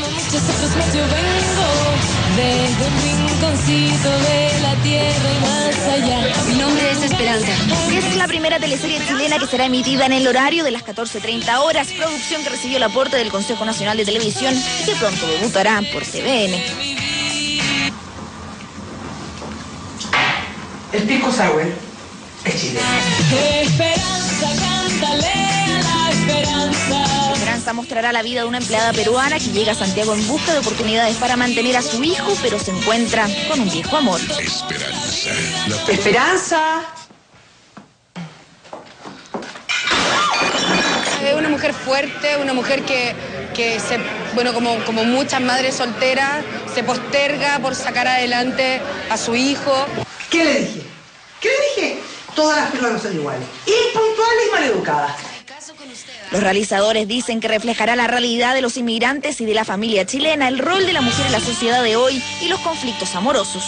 como muchos otros más yo vengo desde un rinconcito de la tierra y más allá. Mi nombre es Esperanza. Es la primera teleserie chilena que será emitida en el horario de las 14.30 horas, producción que recibió el aporte del Consejo Nacional de Televisión y que pronto debutará por TVN. El pisco sour es chileno. Esperanza, mostrará la vida de una empleada peruana que llega a Santiago en busca de oportunidades para mantener a su hijo, pero se encuentra con un viejo amor. Esperanza. La Esperanza. Es una mujer fuerte, una mujer que, que se, bueno, como, como muchas madres solteras, se posterga por sacar adelante a su hijo. ¿Qué le dije? ¿Qué le dije? Todas las peruanas son iguales. Impuntuales y maleducadas. Los realizadores dicen que reflejará la realidad de los inmigrantes y de la familia chilena, el rol de la mujer en la sociedad de hoy y los conflictos amorosos.